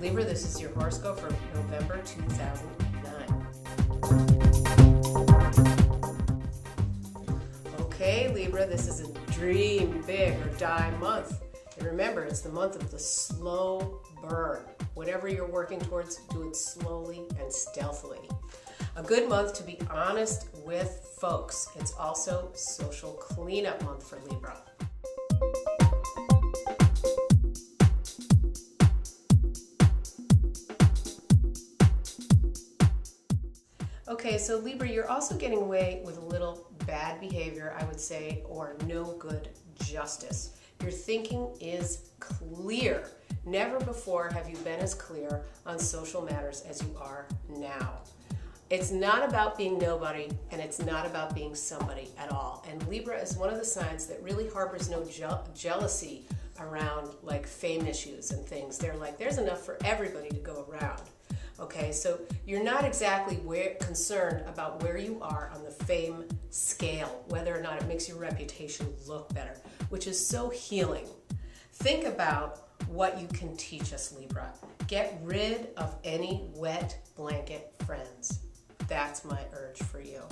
Libra, this is your horoscope for November 2009. Libra, this is a dream big or die month. And remember, it's the month of the slow burn. Whatever you're working towards, do it slowly and stealthily. A good month to be honest with folks. It's also social cleanup month for Libra. Okay, so Libra, you're also getting away with a little bad behavior, I would say, or no good justice. Your thinking is clear. Never before have you been as clear on social matters as you are now. It's not about being nobody and it's not about being somebody at all. And Libra is one of the signs that really harbors no je- jealousy around like fame issues and things. They're like, there's enough for everybody to go around. Okay, so you're not exactly where, concerned about where you are on the fame scale, whether or not it makes your reputation look better, which is so healing. Think about what you can teach us, Libra. Get rid of any wet blanket friends. That's my urge for you.